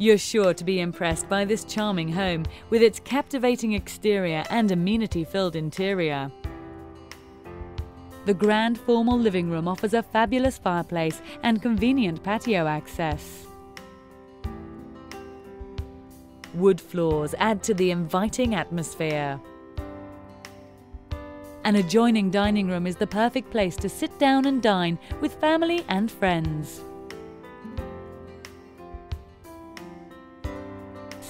You're sure to be impressed by this charming home with its captivating exterior and amenity filled interior. The grand formal living room offers a fabulous fireplace and convenient patio access. Wood floors add to the inviting atmosphere. An adjoining dining room is the perfect place to sit down and dine with family and friends.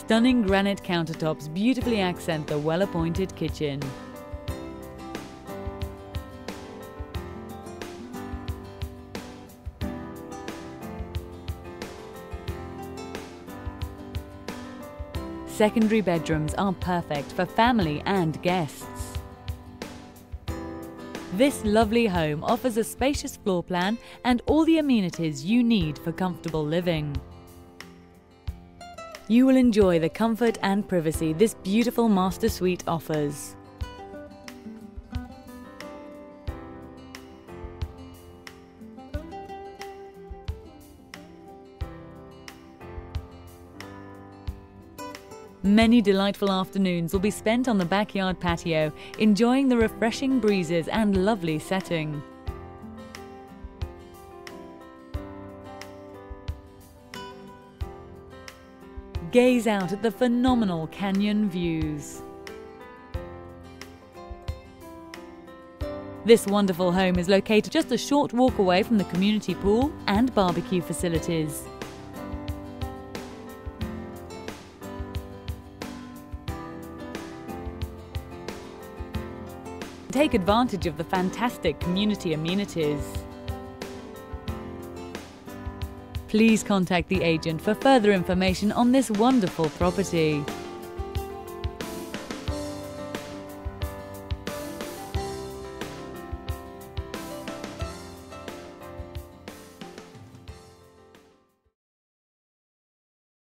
Stunning granite countertops beautifully accent the well-appointed kitchen. Secondary bedrooms are perfect for family and guests. This lovely home offers a spacious floor plan and all the amenities you need for comfortable living. You will enjoy the comfort and privacy this beautiful master suite offers. Many delightful afternoons will be spent on the backyard patio, enjoying the refreshing breezes and lovely setting. Gaze out at the phenomenal canyon views. This wonderful home is located just a short walk away from the community pool and barbecue facilities. Take advantage of the fantastic community amenities. Please contact the agent for further information on this wonderful property.